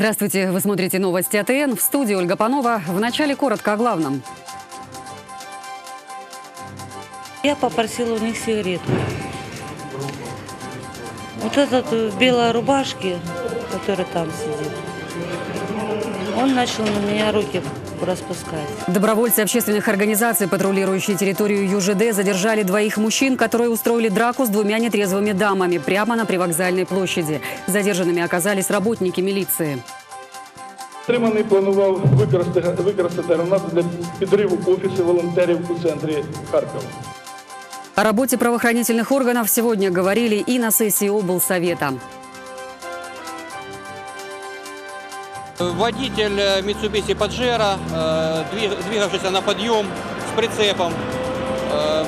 Здравствуйте, вы смотрите новости АТН. В студии Ольга Панова. В начале коротко о главном. Я попросила у них сигарету. Вот этот в белой рубашке, который там сидит, он начал на меня руки распускать. Добровольцы общественных организаций, патрулирующие территорию ЮЖД, задержали двоих мужчин, которые устроили драку с двумя нетрезвыми дамами прямо на привокзальной площади. Задержанными оказались работники милиции. Триманий планував використати, використати гранату для підриву офісу волонтерів у центрі Харкова. О работе правоохранительных органов сегодня говорили и на сессии облсовета. Водитель э, Mitsubishi Pajero, э, двиг- двигавшийся на подъем с прицепом, э,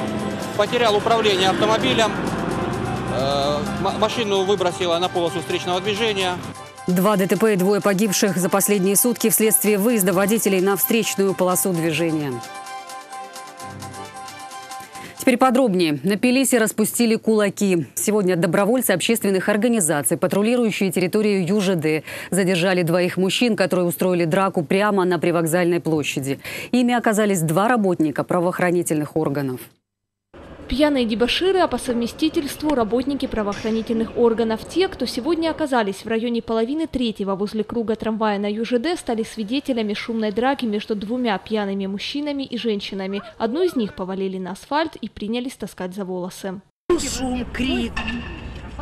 потерял управление автомобилем, машину выбросило на полосу встречного движения. Два ДТП и двое погибших за последние сутки вследствие выезда водителей на встречную полосу движения. Теперь подробнее. Напились и распустили кулаки. Сегодня добровольцы общественных организаций, патрулирующие территорию ЮЖД, задержали двоих мужчин, которые устроили драку прямо на привокзальной площади. Ими оказались два работника правоохранительных органов. Пьяные дебоширы, а по совместительству работники правоохранительных органов. Те, кто сегодня оказались в районе половины третьего возле круга трамвая на ЮЖД, стали свидетелями шумной драки между двумя пьяными мужчинами и женщинами. Одну из них повалили на асфальт и принялись таскать за волосы. Шум, крик.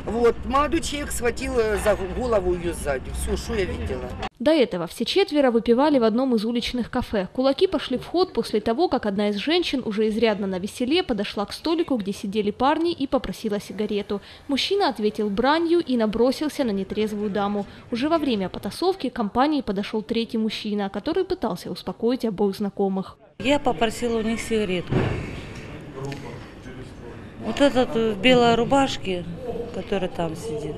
Вот, молодой человек схватил э, за голову ее сзади. Все, что я видела. До этого все четверо выпивали в одном из уличных кафе. Кулаки пошли в ход после того, как одна из женщин, уже изрядно на веселе, подошла к столику, где сидели парни, и попросила сигарету. Мужчина ответил бранью и набросился на нетрезвую даму. Уже во время потасовки к компании подошел третий мужчина, который пытался успокоить обоих знакомых. Я попросила у них сигарету. Вот этот в белой рубашке, который там сидит,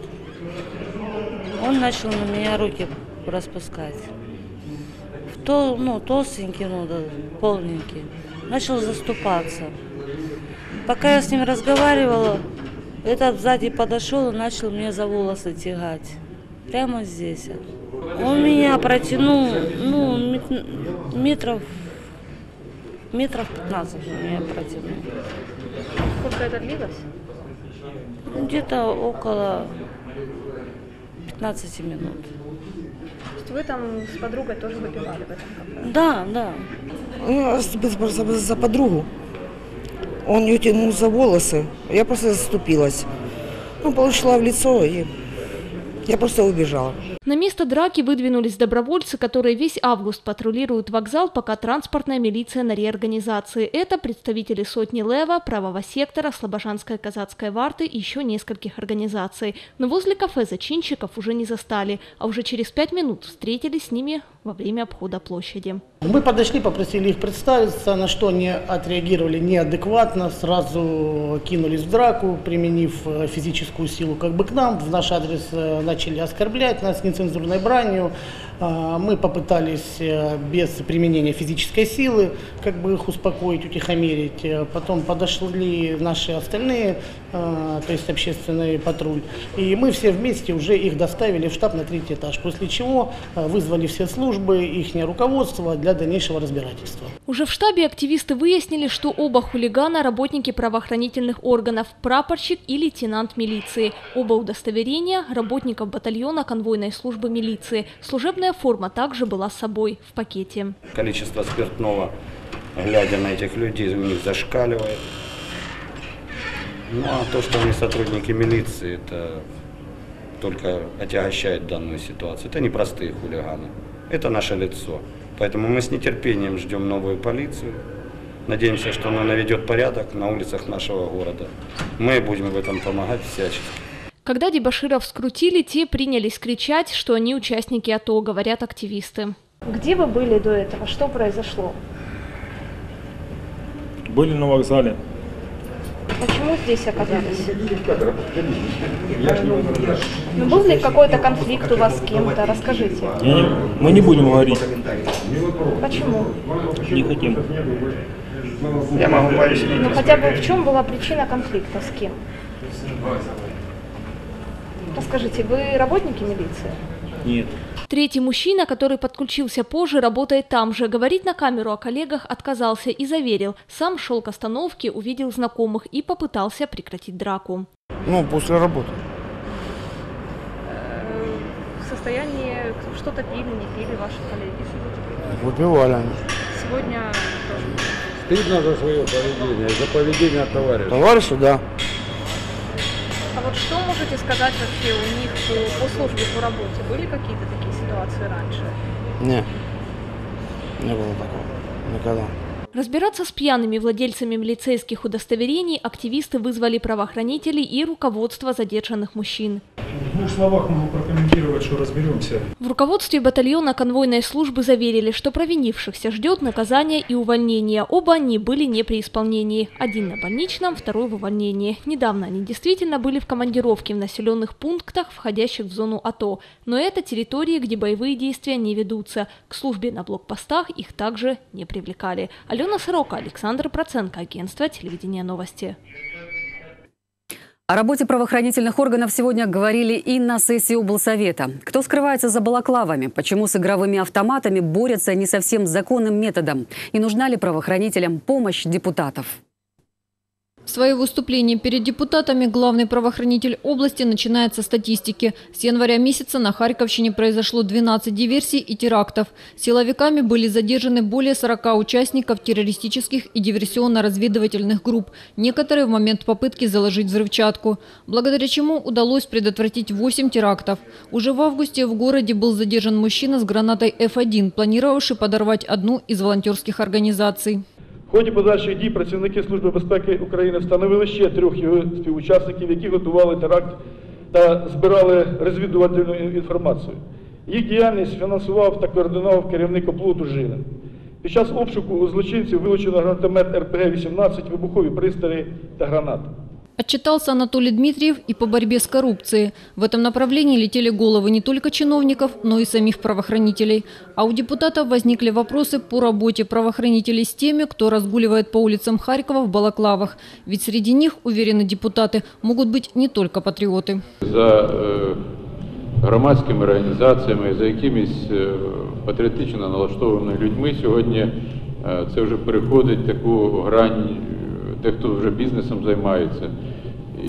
он начал на меня руки распускать. В То, ну, толстенький, ну, да, полненький. Начал заступаться. Пока я с ним разговаривала, этот сзади подошел и начал меня за волосы тягать. Прямо здесь. Он меня протянул, ну, мет- метров, метров 15 он меня протянул. Сколько это длилось? Где-то около 15 минут. Вы там с подругой тоже выпивали в этом кафе? Да, да. Ну, за, за- за подругу. Он ее тянул за волосы. Я просто заступилась. Ну, получила в лицо, и я просто убежала. На место драки выдвинулись добровольцы, которые весь август патрулируют вокзал, пока транспортная милиция на реорганизации. Это представители сотни Лева, правого сектора, Слобожанской казацкой варты и еще нескольких организаций. Но возле кафе зачинщиков уже не застали, а уже через пять минут встретились с ними во время обхода площади. Мы подошли, попросили их представиться, на что они отреагировали неадекватно, сразу кинулись в драку, применив э, физическую силу как бы к нам, в наш адрес э, начали оскорблять нас нецензурной бранью. А, Мы попытались э, без применения физической силы как бы их успокоить, утихомирить. Э, Потом подошли наши остальные, э, то есть общественный патруль, и мы все вместе уже их доставили в штаб на третий этаж, после чего вызвали все службы, их руководство для дальнейшего разбирательства. Уже в штабе активисты выяснили, что оба хулигана – работники правоохранительных органов, прапорщик и лейтенант милиции. Оба удостоверения – работников батальона конвойной службы милиции. Служебная форма также была с собой в пакете. Количество спиртного, глядя на этих людей, у них зашкаливает. Ну а то, что они сотрудники милиции, это только отягощает данную ситуацию. Это не простые хулиганы, это наше лицо. Поэтому мы с нетерпением ждем новую полицию. Надеемся, что она наведет порядок на улицах нашего города. Мы будем в этом помогать всячески. Когда дебоширов скрутили, те принялись кричать, что они участники АТО, говорят активисты. Где вы были до этого? Что произошло? Были на вокзале. Почему здесь оказались? Ну, был ли какой-то конфликт у вас с кем-то? Расскажите. Я не- мы не будем говорить. Почему? Не хотим. Ну, хотя бы в чем была причина конфликта, с кем? Расскажите, вы работники милиции? Нет. Третий мужчина, который подключился позже, работает там же. Говорить на камеру о коллегах отказался и заверил. Сам шел к остановке, увидел знакомых и попытался прекратить драку. Ну, после работы. В состоянии что-то пили, не пили ваши коллеги? Выпивали они. Сегодня Стыдно за свое поведение, за поведение товарища. Товарищи, да. Вот что можете сказать вообще у них по, по службе, по работе? Были какие-то такие ситуации раньше? Не. Не было такого. Никогда. Разбираться с пьяными владельцами милицейских удостоверений активисты вызвали правоохранителей и руководство задержанных мужчин. В двух словах могу прокомментировать, что разберемся. В руководстве батальона конвойной службы заверили, что провинившихся ждет наказание и увольнение. Оба они были не при исполнении. Один на больничном, второй в увольнении. Недавно они действительно были в командировке в населенных пунктах, входящих в зону АТО. Но это территории, где боевые действия не ведутся. К службе на блокпостах их также не привлекали. Алена Сорока, Александр Проценко, агентство телевидения новости. О работе правоохранительных органов сегодня говорили и на сессии облсовета. Кто скрывается за балаклавами? Почему с игровыми автоматами борются не совсем законным методом? И нужна ли правоохранителям помощь депутатов? В своем выступлении перед депутатами главный правоохранитель области начинает со статистики. С января месяца на Харьковщине произошло 12 диверсий и терактов. Силовиками были задержаны более 40 участников террористических и диверсионно-разведывательных групп, некоторые в момент попытки заложить взрывчатку, благодаря чему удалось предотвратить 8 терактов. Уже в августе в городе был задержан мужчина с гранатой F1, планировавший подорвать одну из волонтерских организаций. В ході подальших дій працівники Служби безпеки України встановили ще трьох його співучасників, які готували теракт та збирали розвідувальну інформацію. Їх діяльність фінансував та координував керівник оплоту Жилин. Під час обшуку у злочинців вилучено гранатомет РПГ-18, вибухові пристрої та гранати. Отчитался Анатолий Дмитриев и по борьбе с коррупцией. В этом направлении летели головы не только чиновников, но и самих правоохранителей. А у депутатов возникли вопросы по работе правоохранителей с теми, кто разгуливает по улицам Харькова в балаклавах. Ведь среди них, уверены депутаты, могут быть не только патриоты. За е, громадськими організаціями, за якимись е, патріотично налаштованими людьми сьогодні е, це вже переходить таку грань, е, де хто вже бізнесом займається.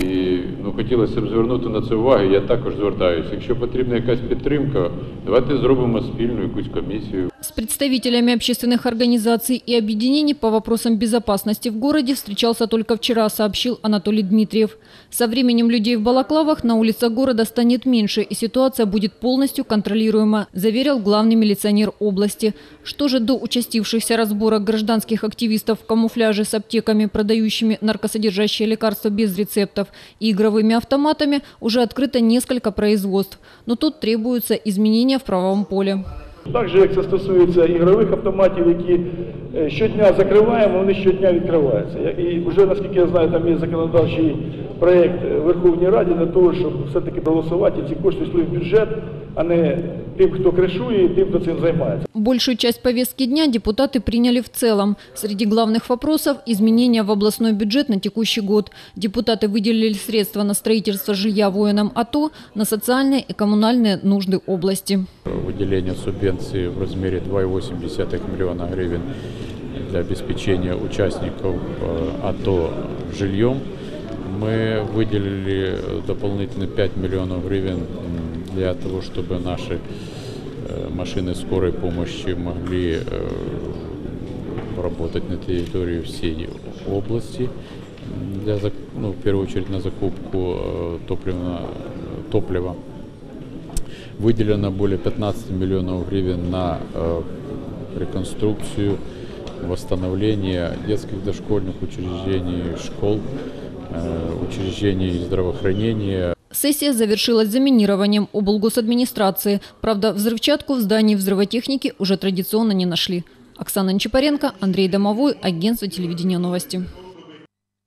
І ну, хотілося б звернути на це увагу. Я також звертаюся. Якщо потрібна якась підтримка, давайте зробимо спільну якусь комісію. Представителями общественных организаций и объединений по вопросам безопасности в городе встречался только вчера, сообщил Анатолий Дмитриев. Со временем людей в балаклавах на улицах города станет меньше, и ситуация будет полностью контролируема, заверил главный милиционер области. Что же до участившихся разборок гражданских активистов в камуфляже с аптеками, продающими наркосодержащие лекарства без рецептов, и игровыми автоматами, уже открыто несколько производств. Но тут требуются изменения в правовом поле. Так як це стосується ігрових автоматів, які е, щодня закриваємо, вони щодня відкриваються. І вже, наскільки я знаю, там є законодавчий проєкт в Верховній Раді для того, щоб все-таки проголосувати ці кошти йшли в бюджет, а не тим, хто кришує, і тим, хто цим займається. Большую часть повестки дня депутаты приняли в целом. Среди главных вопросов – изменения в областной бюджет на текущий год. Депутаты выделили средства на строительство жилья воинам АТО, на социальные и коммунальные нужды области. Выделение субвенции в размере 2,8 миллиона гривен для обеспечения участников э, АТО жильем. Мы выделили дополнительно 5 миллионов гривен м, для того, чтобы наши э, машины скорой помощи могли э, работать на территории всей области для, ну, в первую очередь на закупку э, топлива. Выделено более 15 миллионов гривен на реконструкцию, восстановление детских дошкольных учреждений, школ, учреждений здравоохранения, Сессия завершилась заминированием облгосадминистрации. Правда, взрывчатку в здании взрывотехники уже традиционно не нашли. Оксана Нечапаренко, Андрей Домовой, агентство телевидения новости.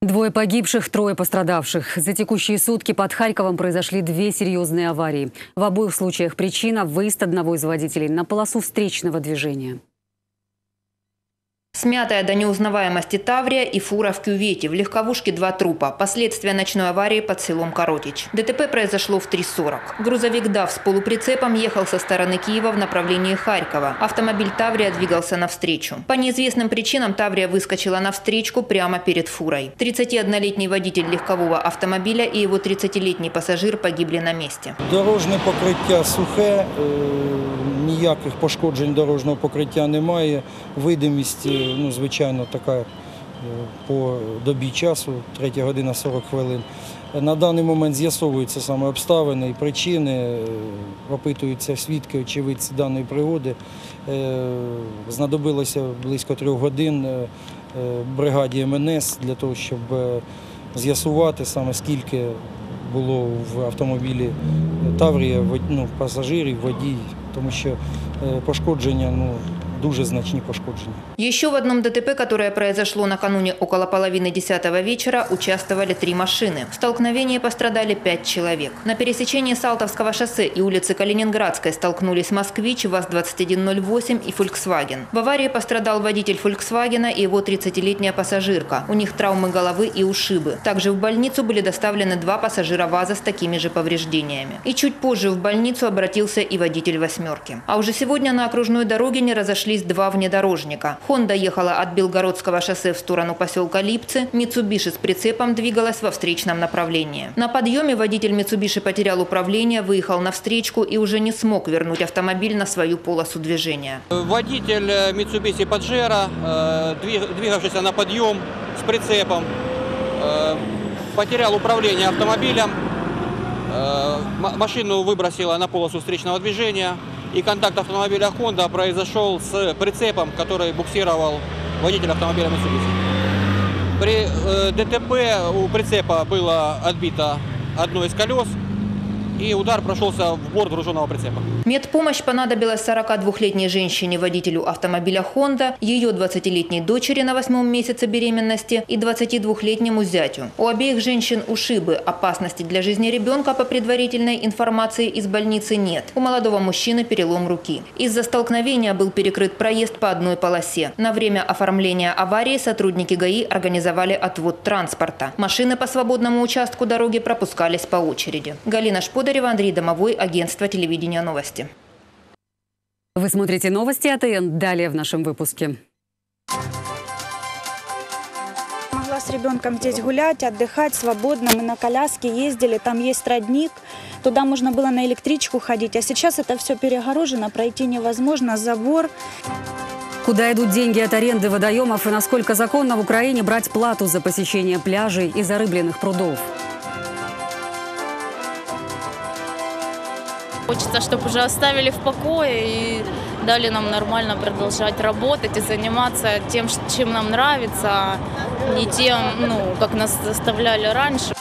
Двое погибших, трое пострадавших. За текущие сутки под Харьковом произошли две серьезные аварии. В обоих случаях причина – выезд одного из водителей на полосу встречного движения. Смятая до неузнаваемости Таврия и фура в кювете. В легковушке два трупа. Последствия ночной аварии под селом Коротич. ДТП произошло в 3.40. Грузовик ДАВ с полуприцепом ехал со стороны Киева в направлении Харькова. Автомобиль Таврия двигался навстречу. По неизвестным причинам Таврия выскочила навстречку прямо перед фурой. 31-летний водитель легкового автомобиля и его 30-летний пассажир погибли на месте. Дорожне покриття сухе, е, ніяких пошкоджень дорожнього покриття немає. Видимість, е, ну, звичайно, така е, по добі часу, 3 година 40 хвилин. На даний момент з'ясовуються саме обставини і причини, е, опитуються свідки, очевидці даної пригоди. Знадобилося близько трьох годин бригаді МНС для того, щоб з'ясувати саме скільки було в автомобілі Таврія, ну, пасажирів, водій, тому що пошкодження, ну, дуже значні пошкодження. Еще в одном ДТП, которое произошло накануне около половины десятого вечера, участвовали три машины. В столкновении пострадали пять человек. На пересечении Салтовского шоссе и улицы Калининградской столкнулись «Москвич», ВАЗ-2108 и «Фольксваген». В аварии пострадал водитель «Фольксвагена» и его 30-летняя пассажирка. У них травмы головы и ушибы. Также в больницу были доставлены два пассажира ВАЗа с такими же повреждениями. И чуть позже в больницу обратился и водитель «восьмерки». А уже сегодня на окружной дороге не разошлись два внедорожника. «Хонда» ехала от Белгородского шоссе в сторону поселка Липцы, «Митсубиши» с прицепом двигалась во встречном направлении. На подъеме водитель «Митсубиши» потерял управление, выехал на встречку и уже не смог вернуть автомобиль на свою полосу движения. Водитель э, Mitsubishi Pajero, э, двиг- двигавшийся на подъем с прицепом, э, потерял управление автомобилем, машину выбросило на полосу встречного движения, и контакт автомобиля Honda произошел с прицепом, который буксировал водитель автомобиля Mitsubishi. При э, ДТП у прицепа было отбито одно из колес, и удар прошелся в борт груженного прицепа. Медпомощь понадобилась 42-летней женщине, водителю автомобиля «Хонда», ее 20-летней дочери на восьмом месяце беременности и 22-летнему зятю. У обеих женщин ушибы. Опасности для жизни ребенка, по предварительной информации из больницы, нет. У молодого мужчины перелом руки. Из-за столкновения был перекрыт проезд по одной полосе. На время оформления аварии сотрудники ГАИ организовали отвод транспорта. Машины по свободному участку дороги пропускались по очереди. Галина Шподарева, Андрей Домовой, агентство телевидения новости. Вы смотрите новости АТН. Далее в нашем выпуске. Могла с ребенком здесь гулять, отдыхать свободно. Мы на коляске ездили, там есть родник. Туда можно было на электричку ходить. А сейчас это все перегорожено, пройти невозможно, забор. Куда идут деньги от аренды водоемов и насколько законно в Украине брать плату за посещение пляжей и зарыбленных прудов? Хочется, чтобы уже оставили в покое и дали нам нормально продолжать работать и заниматься тем, чем нам нравится, а не тем, ну, как нас заставляли раньше.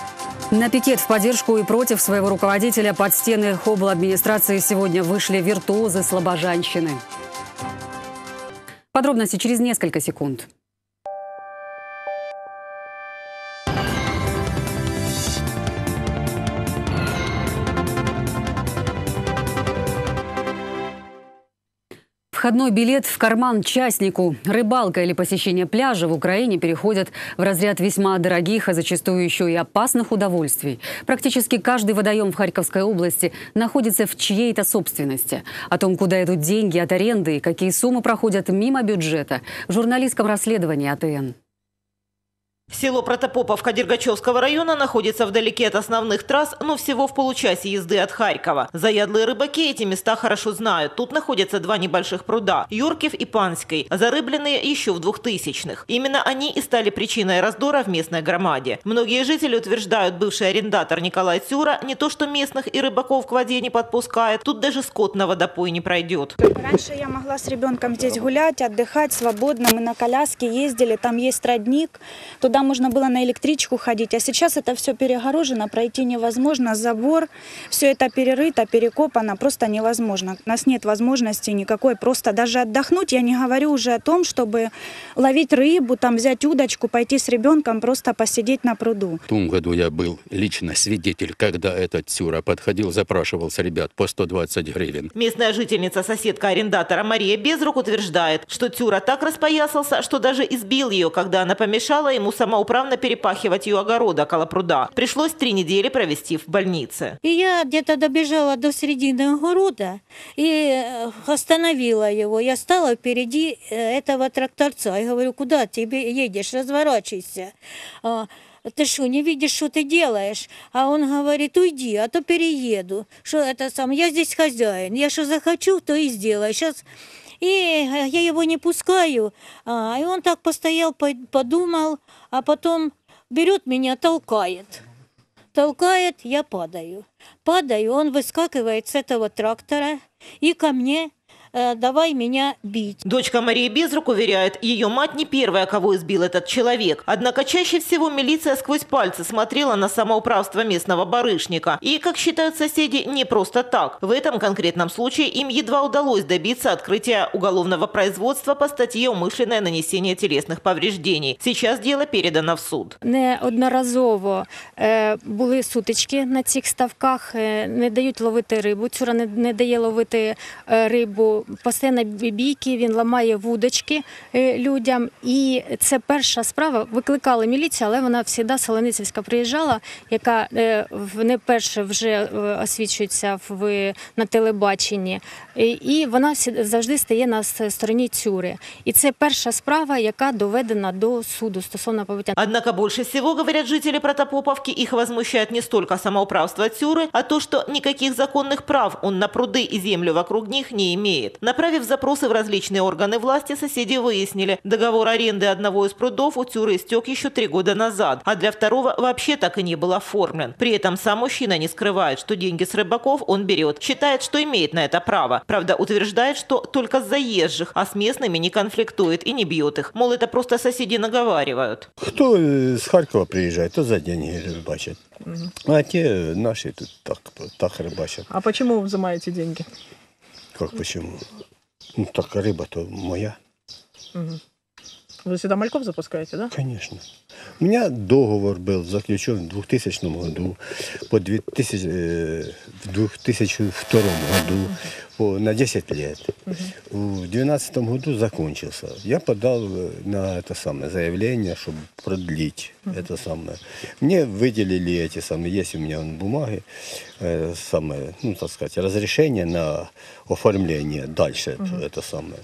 На пикет в поддержку и против своего руководителя под стены обл. администрации сегодня вышли виртуозы слабожанщины. Подробности через несколько секунд. Входной билет в карман частнику. Рыбалка или посещение пляжа в Украине переходят в разряд весьма дорогих, а зачастую еще и опасных удовольствий. Практически каждый водоем в Харьковской области находится в чьей-то собственности. О том, куда идут деньги от аренды и какие суммы проходят мимо бюджета, в журналистском расследовании АТН. Село Протопоповка Дергачевского района находится вдалеке от основных трасс, но всего в получасе езды от Харькова. Заядлые рыбаки эти места хорошо знают. Тут находятся два небольших пруда – Юркив и Панский, зарыбленные еще в 2000-х. Именно они и стали причиной раздора в местной громаде. Многие жители утверждают, бывший арендатор Николай Цюра не то что местных и рыбаков к воде не подпускает, тут даже скот на водопой не пройдет. Раньше я могла с ребенком здесь гулять, отдыхать свободно. Мы на коляске ездили, там есть родник. Туда Туда можно было на электричку ходить, а сейчас это все перегорожено, пройти невозможно, забор, все это перерыто, перекопано, просто невозможно. У нас нет возможности никакой просто даже отдохнуть. Я не говорю уже о том, чтобы ловить рыбу, там взять удочку, пойти с ребенком, просто посидеть на пруду. В том году я был лично свидетель, когда этот Тюра подходил, запрашивал с ребят по 120 гривен. Местная жительница, соседка арендатора Мария Безрук утверждает, что Тюра так распоясался, что даже избил ее, когда она помешала ему самоуправно перепахивать ее огород около пруда. Пришлось три недели провести в больнице. И я где-то добежала до середины огорода и э, остановила его. Я стала впереди э, этого тракторца и говорю, куда ты едешь, разворачивайся. А, ты что, не видишь, что ты делаешь? А он говорит, уйди, а то перееду. Что это сам? Я здесь хозяин. Я что захочу, то и сделаю. Сейчас и э, я его не пускаю. А, и он так постоял, подумал, а потом берет меня, толкает. Толкает, я падаю. Падаю, он выскакивает с этого трактора и ко мне давай меня бить. Дочка Марии Безрук уверяет, ее мать не первая, кого избил этот человек. Однако чаще всего милиция сквозь пальцы смотрела на самоуправство местного барышника. И, как считают соседи, не просто так. В этом конкретном случае им едва удалось добиться открытия уголовного производства по статье «Умышленное нанесение телесных повреждений». Сейчас дело передано в суд. Неодноразово е, були сутички на цих ставках, е, не дають ловити рибу. Цюра не, не дає ловити е, рибу постійно бійки, він ламає вудочки е, людям. І це перша справа. Викликали міліцію, але вона завжди Солоницівська приїжджала, яка е, не перше вже е, освічується в на телебаченні. І вона завжди стає на стороні Цюри. І це перша справа, яка доведена до суду стосовно побиття. Однако больше всего, говорят жители Протопоповки, их возмущает не столько самоуправство Тюры, а то, что никаких законных прав он на пруды и землю вокруг них не имеет. Направив запросы в различные органы власти, соседи выяснили, договор аренды одного из прудов у Тюры истек еще три года назад, а для второго вообще так и не был оформлен. При этом сам мужчина не скрывает, что деньги с рыбаков он берет, считает, что имеет на это право. Правда, утверждает, что только с заезжих, а с местными не конфликтует и не бьет их. Мол, это просто соседи наговаривают. Кто с Харькова приезжает, то за деньги рыбачат. Угу. А те наши тут так, так рыбачат. А почему вы взимаете деньги? Как почему? Ну, так рыба-то моя. Угу. Вы сюда мальков запускаете, да? Конечно. У меня договор был заключен в 2000 году, по 2000, э, в 2002 году по, на 10 лет. Угу. В 2012 году закончился. Я подал э, на это самое заявление, чтобы продлить угу. это самое. Мне выделили эти самые, есть у меня бумаги, э, самое, ну, так сказать, разрешение на оформление дальше угу. это, это самое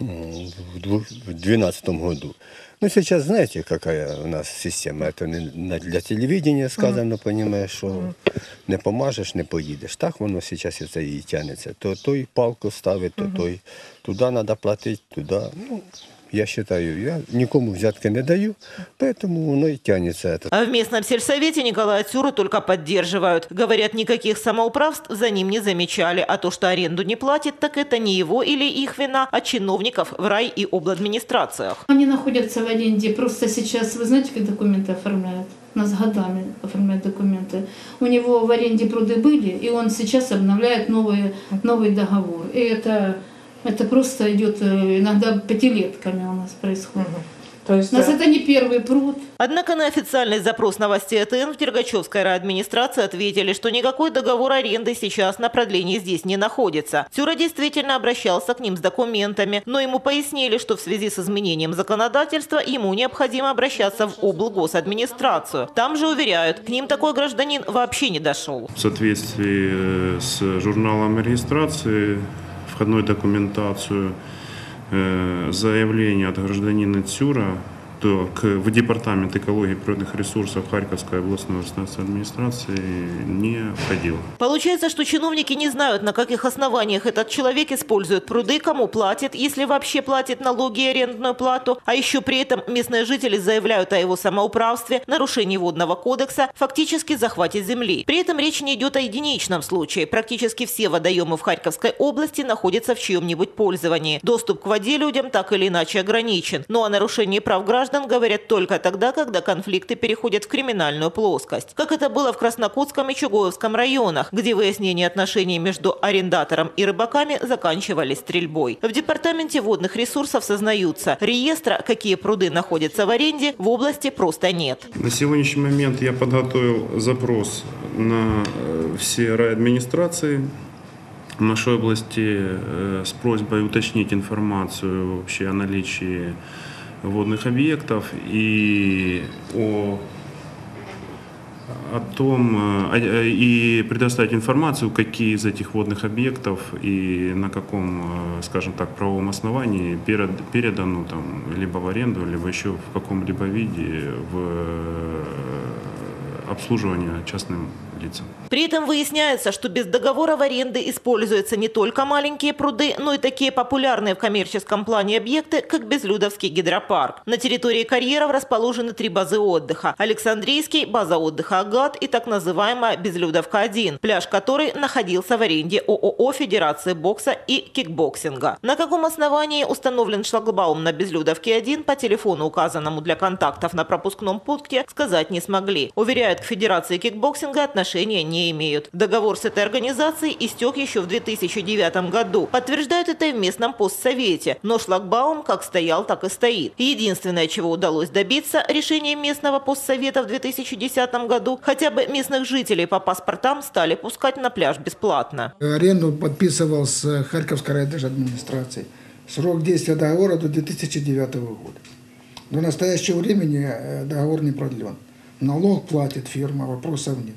в 2012 году. Ну, сейчас знаете, какая у нас система. Это не для телевидения сказано, понимаешь, що не помажеш, не поїдеш. Так воно зараз це і тягнеться. То той палку ставить, то той туди треба платити, туди. Ну, я считаю, я никому взятки не даю, поэтому оно и тянется это. А в местном сельсовете Николая Тюру только поддерживают. Говорят, никаких самоуправств за ним не замечали, а то, что аренду не платит, так это не его или их вина, а чиновников в рай и обладминистрациях. Они находятся в аренде, просто сейчас, вы знаете, как документы оформляют? нас годами оформляют документы. У него в аренде пруды были, и он сейчас обновляет новый, новый договор. И это это просто идет э, иногда пятилетками у нас происходит. То есть, У нас да. это не первый пруд. Однако на официальный запрос новостей ТН в Дергачевской райадминистрации ответили, что никакой договор аренды сейчас на продлении здесь не находится. Тюра действительно обращался к ним с документами, но ему пояснили, что в связи с изменением законодательства ему необходимо обращаться в облгосадминистрацию. Там же уверяют, к ним такой гражданин вообще не дошел. В соответствии э, с журналом регистрации входную документацию, э, заявление от гражданина Тюра к, в Департамент экологии и природных ресурсов Харьковской областной администрации не входил. Получается, что чиновники не знают, на каких основаниях этот человек использует пруды, кому платит, если вообще платит налоги и арендную плату, а еще при этом местные жители заявляют о его самоуправстве, нарушении водного кодекса, фактически захвате земли. При этом речь не идет о единичном случае. Практически все водоемы в Харьковской области находятся в чьем-нибудь пользовании. Доступ к воде людям так или иначе ограничен. Но о нарушении прав граждан граждан говорят только тогда, когда конфликты переходят в криминальную плоскость. Как это было в Краснокутском и Чугоевском районах, где выяснение отношений между арендатором и рыбаками заканчивались стрельбой. В Департаменте водных ресурсов сознаются, реестра, какие пруды находятся в аренде, в области просто нет. На сегодняшний момент я подготовил запрос на э, все райадминистрации нашей области э, с просьбой уточнить информацию вообще о наличии водных объектов и о о том э, э, и предоставить информацию, какие из этих водных объектов и на каком, э, скажем так, правовом основании передано там, либо в аренду, либо еще в каком-либо виде в обслуживание частным лицам. При этом выясняется, что без договора в аренды используются не только маленькие пруды, но и такие популярные в коммерческом плане объекты, как Безлюдовский гидропарк. На территории карьеров расположены три базы отдыха. Александрийский, база отдыха «Агат» и так называемая Безлюдовка-1, пляж которой находился в аренде ООО Федерации бокса и кикбоксинга. На каком основании установлен шлагбаум на Безлюдовке-1 по телефону, указанному для контактов на пропускном пункте, сказать не смогли. Уверяют, к Федерации кикбоксинга отношения не имеют. Договор с этой организацией истек еще в 2009 году. Подтверждают это в местном постсовете. Но шлагбаум как стоял, так и стоит. Единственное, чего удалось добиться решением местного постсовета в 2010 году, хотя бы местных жителей по паспортам стали пускать на пляж бесплатно. Аренду подписывал с Харьковской райдержадминистрацией. Срок действия договора до 2009 года. До настоящего времени э, договор не продлен. Налог платит фирма, вопросов нет.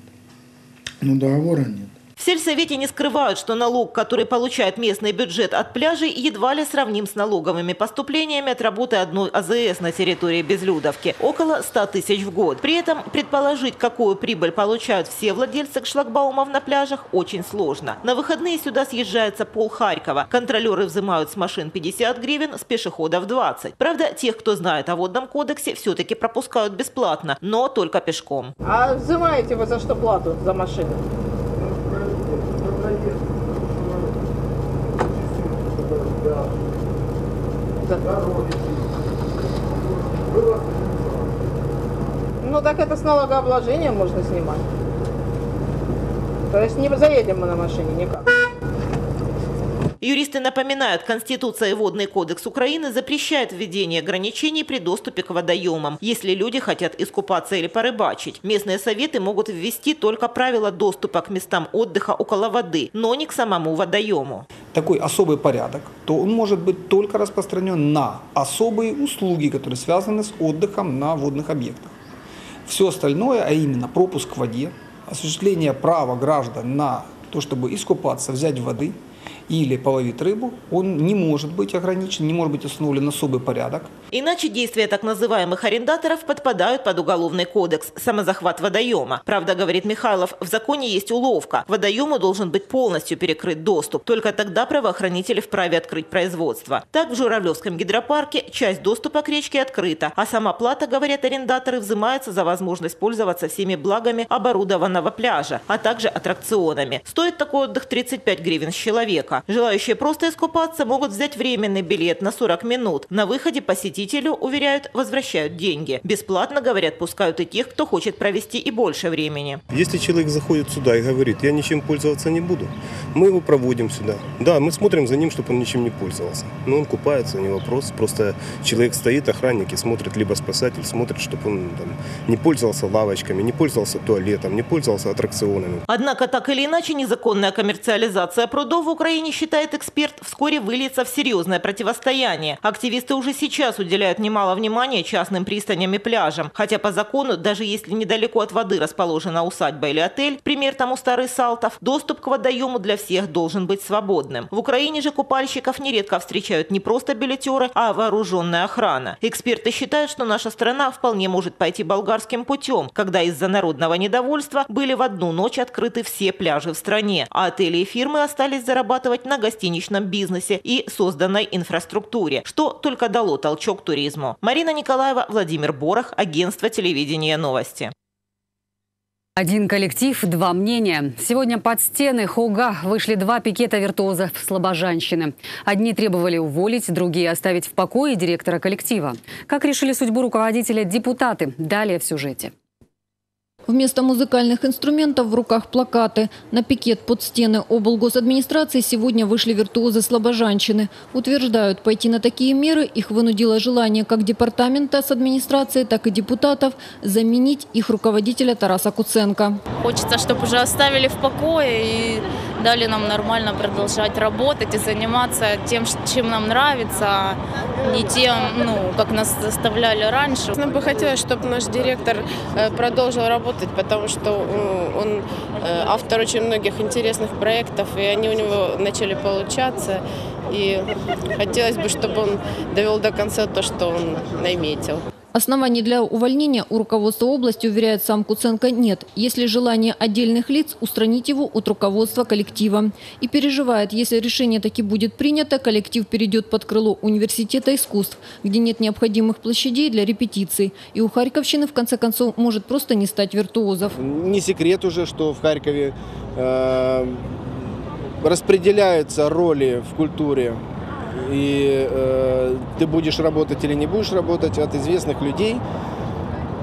Ну, договора нет. В сельсовете не скрывают, что налог, который получает местный бюджет от пляжей, едва ли сравним с налоговыми поступлениями от работы одной АЗС на территории Безлюдовки – около 100 тысяч в год. При этом предположить, какую прибыль получают все владельцы шлагбаумов на пляжах, очень сложно. На выходные сюда съезжается пол Харькова. Контролеры взимают с машин 50 гривен, с пешеходов 20. Правда, тех, кто знает о водном кодексе, все-таки пропускают бесплатно, но только пешком. А взимаете вы за что плату за машину? Ну так это с налогообложения можно снимать. То есть не заедем мы на машине никак. Юристы напоминают, Конституция и Водный кодекс Украины запрещает введение ограничений при доступе к водоемам, если люди хотят искупаться или порыбачить. Местные советы могут ввести только правила доступа к местам отдыха около воды, но не к самому водоему. Такой особый порядок, то он может быть только распространен на особые услуги, которые связаны с отдыхом на водных объектах. Все остальное, а именно пропуск к воде, осуществление права граждан на то, чтобы искупаться, взять воды – или половить рыбу, он не может быть ограничен, не может быть установлен особый порядок. Иначе действия так называемых арендаторов подпадают под уголовный кодекс – самозахват водоема. Правда, говорит Михайлов, в законе есть уловка. Водоему должен быть полностью перекрыт доступ. Только тогда правоохранители вправе открыть производство. Так в Журавлевском гидропарке часть доступа к речке открыта, а сама плата, говорят арендаторы, взимается за возможность пользоваться всеми благами оборудованного пляжа, а также аттракционами. Стоит такой отдых 35 гривен с человека. Желающие просто искупаться могут взять временный билет на 40 минут. На выходе посетителю, уверяют, возвращают деньги. Бесплатно, говорят, пускают и тех, кто хочет провести и больше времени. Если человек заходит сюда и говорит, я ничем пользоваться не буду, мы его проводим сюда. Да, мы смотрим за ним, чтобы он ничем не пользовался. Но он купается, не вопрос. Просто человек стоит, охранники смотрят, либо спасатель смотрит, чтобы он там, не пользовался лавочками, не пользовался туалетом, не пользовался аттракционами. Однако, так или иначе, незаконная коммерциализация прудов в Украине считает эксперт, вскоре выльется в серьезное противостояние. Активисты уже сейчас уделяют немало внимания частным пристаням и пляжам. Хотя по закону, даже если недалеко от воды расположена усадьба или отель, пример тому старый Салтов, доступ к водоему для всех должен быть свободным. В Украине же купальщиков нередко встречают не просто билетеры, а вооруженная охрана. Эксперты считают, что наша страна вполне может пойти болгарским путем, когда из-за народного недовольства были в одну ночь открыты все пляжи в стране, а отели и фирмы остались зарабатывать на гостиничном бизнесе и созданной инфраструктуре, что только дало толчок туризму. Марина Николаева, Владимир Борох, агентство телевидения новости. Один коллектив, два мнения. Сегодня под стены Хога вышли два пикета виртуозов Слобожанщины. Одни требовали уволить, другие оставить в покое директора коллектива. Как решили судьбу руководителя депутаты? Далее в сюжете. Вместо музыкальных инструментов в руках плакаты. На пикет под стены облгосадминистрации сегодня вышли виртуозы слабожанщины. Утверждают, пойти на такие меры их вынудило желание как департамента с администрацией, так и депутатов заменить их руководителя Тараса Куценко. Хочется, чтобы уже оставили в покое и дали нам нормально продолжать работать и заниматься тем, чем нам нравится, а не тем, ну, как нас заставляли раньше. Нам бы хотелось, чтобы наш директор э, продолжил работать работать, потому что э, он э, автор очень многих интересных проектов, и они у него начали получаться. И хотелось бы, чтобы он довел до конца то, что он наметил. Оснований для увольнения у руководства области, уверяет сам Куценко, нет. Если желание отдельных лиц, устранить его от руководства коллектива. И переживает, если решение таки будет принято, коллектив перейдет под крыло университета искусств, где нет необходимых площадей для репетиций. И у Харьковщины, в конце концов, может просто не стать виртуозов. Не секрет уже, что в Харькове э, распределяются роли в культуре и э, ты будешь работать или не будешь работать от известных людей,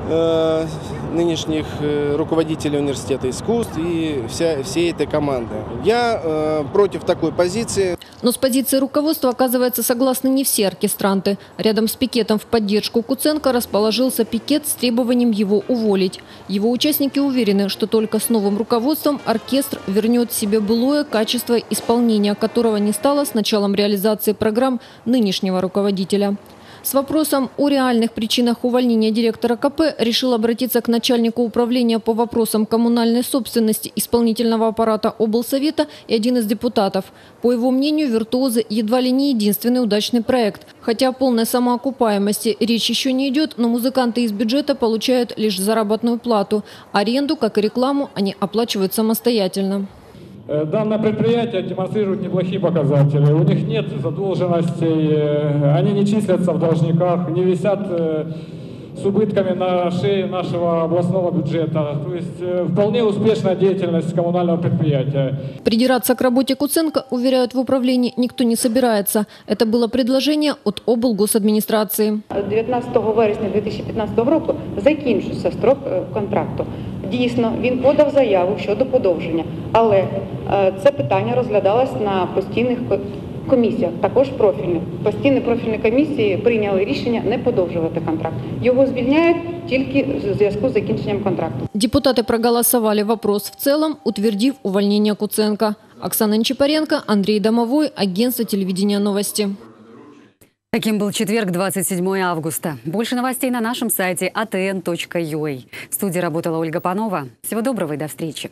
э, нынешних э, руководителей университета искусств и вся, всей этой команды. Я э, против такой позиции. Но с позиции руководства, оказывается, согласны не все оркестранты. Рядом с пикетом в поддержку Куценко расположился пикет с требованием его уволить. Его участники уверены, что только с новым руководством оркестр вернет себе былое качество исполнения, которого не стало с началом реализации программ нынешнего руководителя. С вопросом о реальных причинах увольнения директора КП решил обратиться к начальнику управления по вопросам коммунальной собственности исполнительного аппарата облсовета и один из депутатов. По его мнению, «Виртуозы» едва ли не единственный удачный проект. Хотя о полной самоокупаемости речь еще не идет, но музыканты из бюджета получают лишь заработную плату. Аренду, как и рекламу, они оплачивают самостоятельно. Э, данное предприятие демонстрирует неплохие показатели. У них нет задолженностей, э, они не числятся в должниках, не висят э, с убытками на шее нашего областного бюджета. То есть вполне успешная деятельность коммунального предприятия. Придираться к работе Куценко, уверяют в управлении, никто не собирается. Это было предложение от облгосадминистрации. 19 вересня 2015 року закінчився строк контракту. Дійсно, він подав заяву щодо подовження, але е, це питання розглядалось на постійних комісіях, також профільних. Постійні профільні комісії прийняли рішення не подовжувати контракт. Його звільняють тільки в зв'язку з закінченням контракту. Депутати проголосовали вопрос в целом, утвердив увольнение Куценко. Оксана Нечипаренко, Андрей Домовой, агентство телевидения новости. Таким был четверг, 27 августа. Больше новостей на нашем сайте а atn.ua. В студии работала Ольга Панова. Всего доброго и до встречи.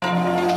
thank you